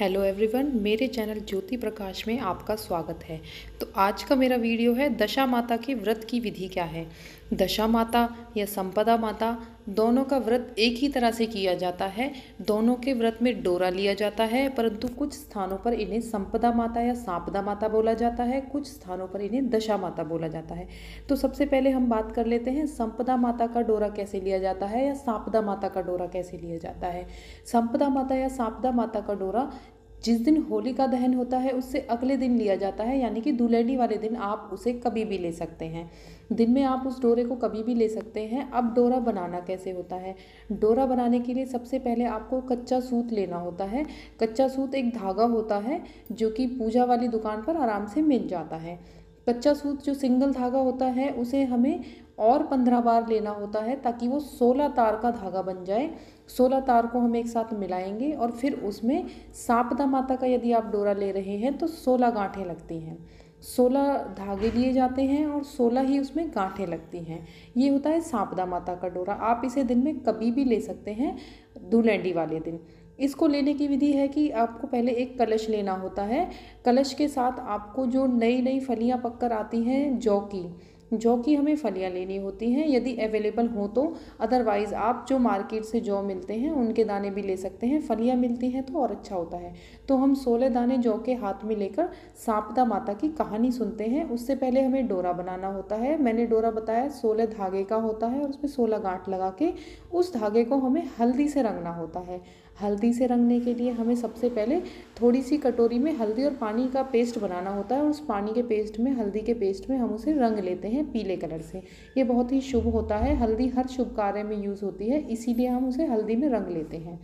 Hello everyone मेरे channel Jyoti Prakash में आपका स्वागत है। तो आज का मेरा वीडियो है दशा माता के व्रत की विधि क्या है? दशा माता या संपदा माता दोनों का व्रत एक ही तरह से किया जाता है। दोनों के व्रत में डोरा लिया जाता है, परंतु कुछ स्थानों पर इन्हें संपदा माता या सांपदा माता बोला जाता है, कुछ स्थानों पर इन्हें दशा माता बोला जाता है। तो सबसे पहले हम बात कर लेते हैं, संपदा माता का डोरा कैसे लिया जाता है या सांपदा माता का डोरा कैसे लिया जाता है? संपदा माता या सांपदा माता का डोरा जिस दिन होली का दहन होता है, उससे अगले दिन लिया जाता है, यानी कि दुलहनी वाले दिन आप उसे कभी भी ले सकते हैं। दिन में आप उस डोरे को कभी भी ले सकते हैं। अब डोरा बनाना कैसे होता है? डोरा बनाने के लिए सबसे पहले आपको कच्चा सूत लेना होता है। कच्चा सूत एक धागा होता है, जो कि पूजा वाली दुकान पर आराम से मिल जाता है। कच्चा सूत जो सिंगल धागा होता है, उसे हमें और पंद्रह बार लेना होता है ताकि वो सोलह तार का धागा बन जाए। सोलह तार को हम एक साथ मिलाएँगे और फिर उसमें सापदा माता का यदि आप डोरा ले रहे हैं तो सोलह गांठें लगती हैं। सोलह धागे लिए जाते हैं और सोलह ही उसमें गांठें लगती हैं। ये होता है सांपदा माता का डोरा। आप इसे दिन में कभी भी ले सकते हैं दुलैंडी वाले दिन। इसको लेने की विधि है कि आपको पहले एक कलश लेना होता है। कलश के साथ आपको जो नई नई फलियाँ पककर आती हैं, जौ की। जौ की हमें फलियाँ लेनी होती हैं। यदि अवेलेबल हो तो अदरवाइज़ आप जो मार्केट से जौ मिलते हैं, उनके दाने भी ले सकते हैं। फलियाँ मिलती हैं तो और अच्छा होता है। तो हम सोलह दाने जौ के हाथ में लेकर सांपदा माता की कहानी सुनते हैं। उससे पहले हमें डोरा बनाना होता है। मैंने डोरा बताया, सोलह धागे का होता है और उसमें सोलह गांठ लगा के उस धागे को हमें हल्दी से रंगना होता है। हल्दी से रंगने के लिए हमें सबसे पहले थोड़ी सी कटोरी में हल्दी और पानी का पेस्ट बनाना होता है और उस पानी के पेस्ट में, हल्दी के पेस्ट में हम उसे रंग लेते हैं पीले कलर से। ये बहुत ही शुभ होता है। हल्दी हर शुभ कार्य में यूज़ होती है, इसीलिए हम उसे हल्दी में रंग लेते हैं।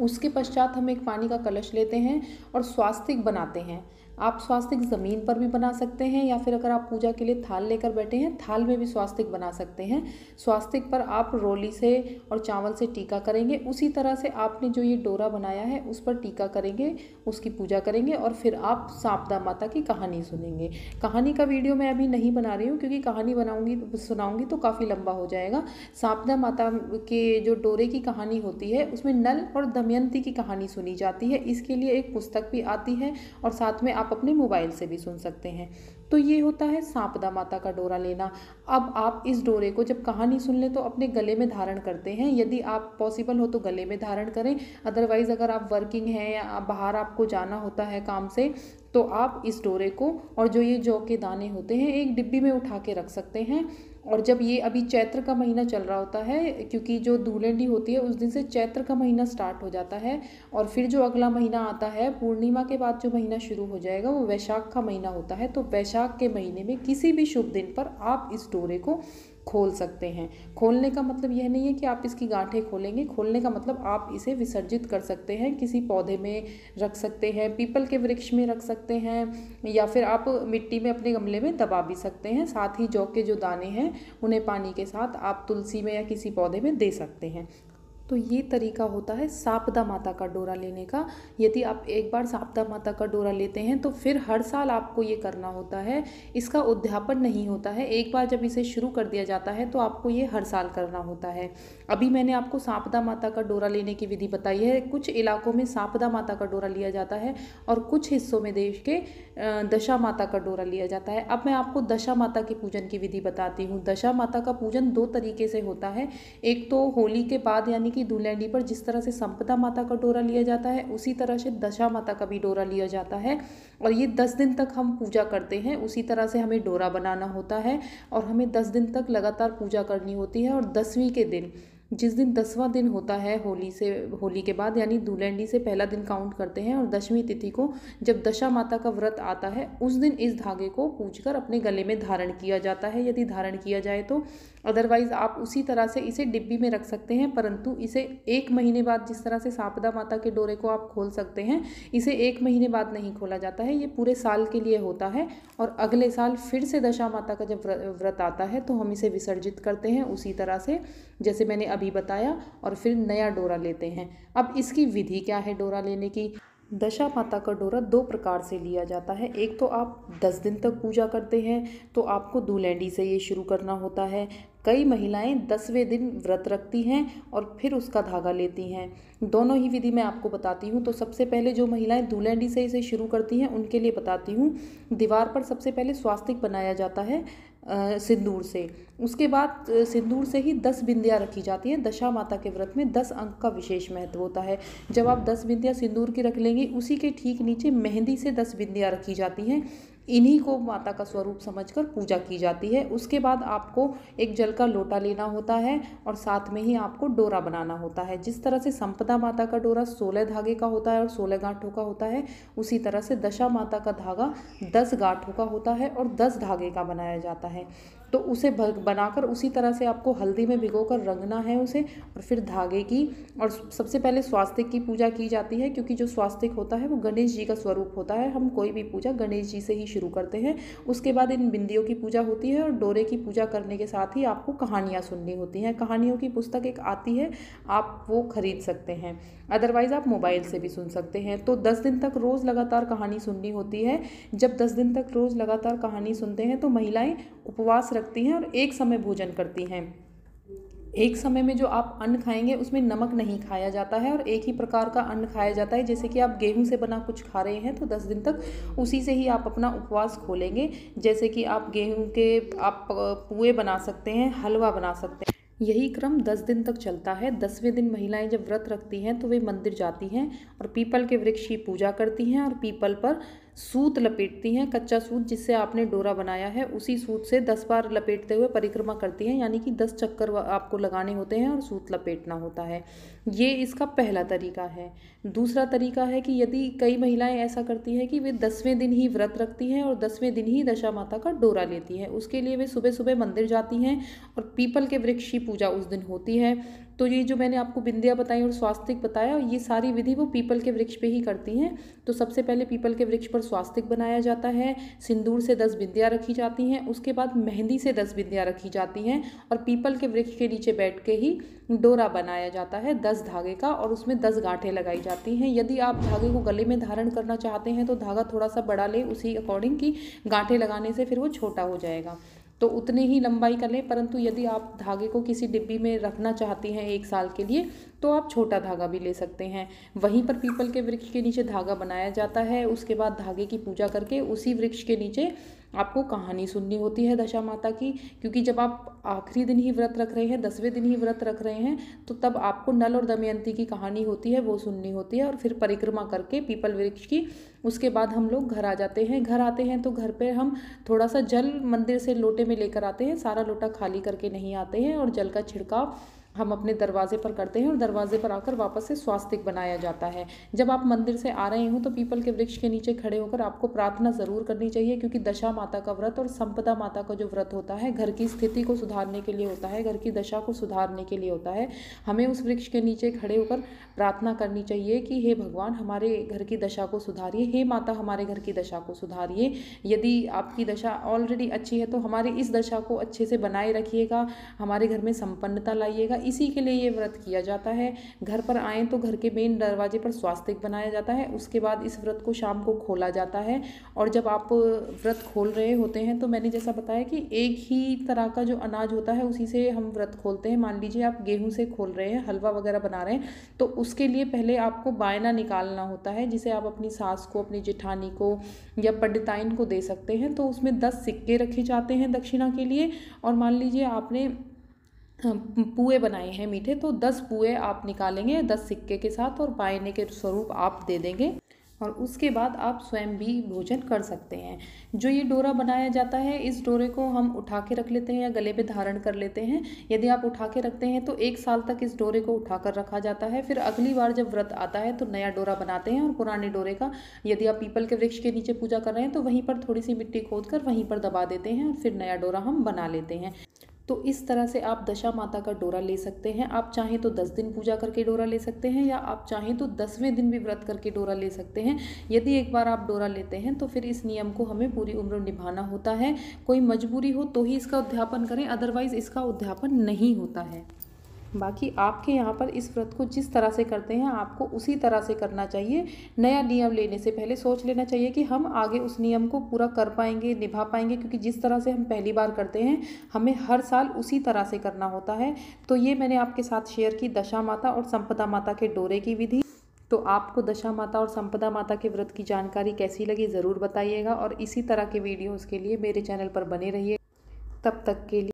उसके पश्चात हम एक पानी का कलश लेते हैं और स्वास्तिक बनाते हैं। आप स्वास्तिक ज़मीन पर भी बना सकते हैं या फिर अगर आप पूजा के लिए थाल लेकर बैठे हैं, थाल में भी स्वास्तिक बना सकते हैं। स्वास्तिक पर आप रोली से और चावल से टीका करेंगे, उसी तरह से आपने जो ये डोरा बनाया है, उस पर टीका करेंगे, उसकी पूजा करेंगे और फिर आप सांपदा माता की कहानी सुनेंगे। कहानी का वीडियो मैं अभी नहीं बना रही हूँ, क्योंकि कहानी बनाऊँगी, सुनाऊँगी तो काफ़ी लंबा हो जाएगा। सांपदा माता के जो डोरे की कहानी होती है, उसमें नल और दमयंती की कहानी सुनी जाती है। इसके लिए एक पुस्तक भी आती है और साथ में आप आप अपने मोबाइल से भी सुन सकते हैं। तो ये होता है सांपदा माता का डोरा लेना। अब आप इस डोरे को जब कहानी सुन लें तो अपने गले में धारण करते हैं। यदि आप पॉसिबल हो तो गले में धारण करें। अदरवाइज़ अगर आप वर्किंग हैं या बाहर आपको जाना होता है काम से तो आप इस डोरे को और जो ये जौ के दाने होते हैं, एक डिब्बी में उठा के रख सकते हैं। और जब ये अभी चैत्र का महीना चल रहा होता है, क्योंकि जो धूलेंडी होती है, उस दिन से चैत्र का महीना स्टार्ट हो जाता है। और फिर जो अगला महीना आता है, पूर्णिमा के बाद जो महीना शुरू हो जाएगा, वो वैशाख का महीना होता है। तो वैशाख के महीने में किसी भी शुभ दिन पर आप इस डोरे को खोल सकते हैं। खोलने का मतलब यह नहीं है कि आप इसकी गांठें खोलेंगे। खोलने का मतलब आप इसे विसर्जित कर सकते हैं, किसी पौधे में रख सकते हैं, पीपल के वृक्ष में रख सकते हैं, या फिर आप मिट्टी में अपने गमले में दबा भी सकते हैं। साथ ही जौ के जो दाने हैं, उन्हें पानी के साथ आप तुलसी में या किसी पौधे में दे सकते हैं। तो ये तरीका होता है सापदा माता का डोरा लेने का। यदि आप एक बार सापदा माता का डोरा लेते हैं तो फिर हर साल आपको ये करना होता है। इसका उद्यापन नहीं होता है। एक बार जब इसे शुरू कर दिया जाता है तो आपको ये हर साल करना होता है। अभी मैंने आपको सापदा माता का डोरा लेने की विधि बताई है। कुछ इलाकों में सांपदा माता का डोरा लिया जाता है और कुछ हिस्सों में देश के दशा माता का डोरा लिया जाता है। अब मैं आपको दशा माता के पूजन की विधि बताती हूँ। दशा माता का पूजन दो तरीके से होता है। एक तो होली के बाद यानी कि दुलैंडी पर जिस तरह से संपदा माता का डोरा लिया जाता है, उसी तरह से दशा माता का भी डोरा लिया जाता है। और ये दस दिन तक हम पूजा करते हैं, उसी तरह से हमें डोरा बनाना होता है और हमें दस दिन तक लगातार पूजा करनी होती है और दसवीं के दिन जिस दिन दसवां दिन होता है होली से, होली के बाद, यानी दुलैंडी से पहला दिन काउंट करते हैं और दशवीं तिथि को जब दशा माता का व्रत आता है, उस दिन इस धागे को पूजकर अपने गले में धारण किया जाता है। यदि धारण किया जाए तो अदरवाइज़ आप उसी तरह से इसे डिब्बी में रख सकते हैं, परंतु इसे एक महीने बाद जिस तरह से सांपदा माता के डोरे को आप खोल सकते हैं, इसे एक महीने बाद नहीं खोला जाता है। ये पूरे साल के लिए होता है और अगले साल फिर से दशा माता का जब व्रत आता है तो हम इसे विसर्जित करते हैं उसी तरह से। जैसे मैंने अभी बताया और फिर नया डोरा लेते हैं। अब इसकी विधि क्या है डोरा लेने की? दशा माता का डोरा दो प्रकार से लिया जाता है। एक तो आप दस दिन तक पूजा करते हैं तो आपको दूलैंडी से ये शुरू करना होता है। कई महिलाएँ दसवें दिन व्रत रखती हैं और फिर उसका धागा लेती हैं। दोनों ही विधि मैं आपको बताती हूँ। तो सबसे पहले जो महिलाएँ दूल्हंडी से इसे शुरू करती हैं, उनके लिए बताती हूँ। दीवार पर सबसे पहले स्वास्तिक बनाया जाता है सिंदूर से। उसके बाद सिंदूर से ही दस बिंदियाँ रखी जाती हैं। दशा माता के व्रत में दस अंक का विशेष महत्व होता है। जब आप दस बिंदियाँ सिंदूर की रख लेंगे, उसी के ठीक नीचे मेहंदी से दस बिंदियाँ रखी जाती हैं। इन्हीं को माता का स्वरूप समझकर पूजा की जाती है। उसके बाद आपको एक जल का लोटा लेना होता है और साथ में ही आपको डोरा बनाना होता है। जिस तरह से संपदा माता का डोरा सोलह धागे का होता है और सोलह गांठों का होता है, उसी तरह से दशा माता का धागा दस गांठों का होता है और दस धागे का बनाया जाता है। तो उसे बनाकर उसी तरह से आपको हल्दी में भिगोकर रंगना है उसे और फिर धागे की और सबसे पहले स्वास्तिक की पूजा की जाती है क्योंकि जो स्वास्तिक होता है वो गणेश जी का स्वरूप होता है। हम कोई भी पूजा गणेश जी से ही शुरू करते हैं। उसके बाद इन बिंदियों की पूजा होती है और डोरे की पूजा करने के साथ ही आपको कहानियाँ सुननी होती हैं। कहानियों की पुस्तक एक आती है, आप वो खरीद सकते हैं। अदरवाइज़ आप मोबाइल से भी सुन सकते हैं। तो दस दिन तक रोज़ लगातार कहानी सुननी होती है। जब दस दिन तक रोज़ लगातार कहानी सुनते हैं तो महिलाएँ उपवास रखती हैं और एक समय भोजन करती हैं। एक समय में जो आप अन्न खाएँगे, उसमें नमक नहीं खाया जाता है और एक ही प्रकार का अन्न खाया जाता है। जैसे कि आप गेहूँ से बना कुछ खा रहे हैं तो दस दिन तक उसी से ही आप अपना उपवास खोलेंगे। जैसे कि आप गेहूँ के, आप पुए बना सकते हैं, हलवा बना सकते हैं। यही क्रम दस दिन तक चलता है। दसवें दिन महिलाएँ जब व्रत रखती हैं तो वे मंदिर जाती हैं और पीपल के वृक्ष की पूजा करती हैं और पीपल पर सूत लपेटती हैं, कच्चा सूत जिससे आपने डोरा बनाया है, उसी सूत से दस बार लपेटते हुए परिक्रमा करती हैं, यानी कि दस चक्कर आपको लगाने होते हैं और सूत लपेटना होता है। ये इसका पहला तरीका है। दूसरा तरीका है कि यदि कई महिलाएँ ऐसा करती हैं कि वे दसवें दिन ही व्रत रखती हैं और दसवें दिन ही दशा माता का डोरा लेती हैं। उसके लिए वे सुबह सुबह मंदिर जाती हैं और पीपल के वृक्ष की पूजा उस दिन होती है। तो ये जो मैंने आपको बिंदिया बताई और स्वास्तिक बताया, ये सारी विधि वो पीपल के वृक्ष पे ही करती हैं। तो सबसे पहले पीपल के वृक्ष पर स्वास्तिक बनाया जाता है, सिंदूर से दस बिंदियाँ रखी जाती हैं, उसके बाद मेहंदी से दस बिंदियाँ रखी जाती हैं और पीपल के वृक्ष के नीचे बैठ के ही डोरा बनाया जाता है दस धागे का और उसमें दस गांठें लगाई जाती हैं। यदि आप धागे को गले में धारण करना चाहते हैं तो धागा थोड़ा सा बड़ा ले, उसी अकॉर्डिंग की गांठें लगाने से फिर वो छोटा हो जाएगा। तो उतने ही लंबाई का लें, परंतु यदि आप धागे को किसी डिब्बी में रखना चाहती हैं एक साल के लिए तो आप छोटा धागा भी ले सकते हैं। वहीं पर पीपल के वृक्ष के नीचे धागा बनाया जाता है, उसके बाद धागे की पूजा करके उसी वृक्ष के नीचे आपको कहानी सुननी होती है दशा माता की, क्योंकि जब आप आखिरी दिन ही व्रत रख रहे हैं, दसवें दिन ही व्रत रख रहे हैं तो तब आपको नल और दमयंती की कहानी होती है, वो सुननी होती है और फिर परिक्रमा करके पीपल वृक्ष की, उसके बाद हम लोग घर आ जाते हैं। घर आते हैं तो घर पे हम थोड़ा सा जल मंदिर से लोटे में लेकर आते हैं, सारा लोटा खाली करके नहीं आते हैं और जल का छिड़काव हम अपने दरवाजे पर करते हैं और दरवाजे पर आकर वापस से स्वास्तिक बनाया जाता है। जब आप मंदिर से आ रहे हो तो पीपल के वृक्ष के नीचे खड़े होकर आपको प्रार्थना ज़रूर करनी चाहिए क्योंकि दशा माता का व्रत और संपदा माता का जो व्रत होता है, घर की स्थिति को सुधारने के लिए होता है, घर की दशा को सुधारने के लिए होता है। हमें उस वृक्ष के नीचे खड़े होकर प्रार्थना करनी चाहिए कि हे भगवान, हमारे घर की दशा को सुधारिए, हे माता, हमारे घर की दशा को सुधारिए। यदि आपकी दशा ऑलरेडी अच्छी है तो हमारी इस दशा को अच्छे से बनाए रखिएगा, हमारे घर में संपन्नता लाइएगा। इसी के लिए ये व्रत किया जाता है। घर पर आएँ तो घर के मेन दरवाजे पर स्वास्तिक बनाया जाता है। उसके बाद इस व्रत को शाम को खोला जाता है। और जब आप व्रत खोल रहे होते हैं तो मैंने जैसा बताया कि एक ही तरह का जो अनाज होता है उसी से हम व्रत खोलते हैं। मान लीजिए आप गेहूँ से खोल रहे हैं, हलवा वगैरह बना रहे हैं तो उसके लिए पहले आपको बायना निकालना होता है, जिसे आप अपनी सास को, अपनी जेठानी को या पंडिताइन को दे सकते हैं। तो उसमें दस सिक्के रखे जाते हैं दक्षिणा के लिए। और मान लीजिए आपने पुए बनाए हैं मीठे तो दस पुए आप निकालेंगे, दस सिक्के के साथ और बायने के स्वरूप आप दे देंगे और उसके बाद आप स्वयं भी भोजन कर सकते हैं। जो ये डोरा बनाया जाता है, इस डोरे को हम उठा के रख लेते हैं या गले पे धारण कर लेते हैं। यदि आप उठा के रखते हैं तो एक साल तक इस डोरे को उठा कर रखा जाता है। फिर अगली बार जब व्रत आता है तो नया डोरा बनाते हैं और पुराने डोरे का, यदि आप पीपल के वृक्ष के नीचे पूजा कर रहे हैं तो वहीं पर थोड़ी सी मिट्टी खोद कर वहीं पर दबा देते हैं और फिर नया डोरा हम बना लेते हैं। तो इस तरह से आप दशा माता का डोरा ले सकते हैं। आप चाहें तो दस दिन पूजा करके डोरा ले सकते हैं या आप चाहें तो दसवें दिन भी व्रत करके डोरा ले सकते हैं। यदि एक बार आप डोरा लेते हैं तो फिर इस नियम को हमें पूरी उम्र निभाना होता है। कोई मजबूरी हो तो ही इसका उद्यापन करें, अदरवाइज़ इसका उद्यापन नहीं होता है। बाकी आपके यहाँ पर इस व्रत को जिस तरह से करते हैं, आपको उसी तरह से करना चाहिए। नया नियम लेने से पहले सोच लेना चाहिए कि हम आगे उस नियम को पूरा कर पाएँगे, निभा पाएँगे, क्योंकि जिस तरह से हम पहली बार करते हैं, हमें हर साल उसी तरह से करना होता है। तो ये मैंने आपके साथ शेयर की दशा माता और संपदा माता के डोरे की विधि। तो आपको दशा माता और संपदा माता के व्रत की जानकारी कैसी लगी, ज़रूर बताइएगा और इसी तरह के वीडियोज़ के लिए मेरे चैनल पर बने रहिए। तब तक के लिए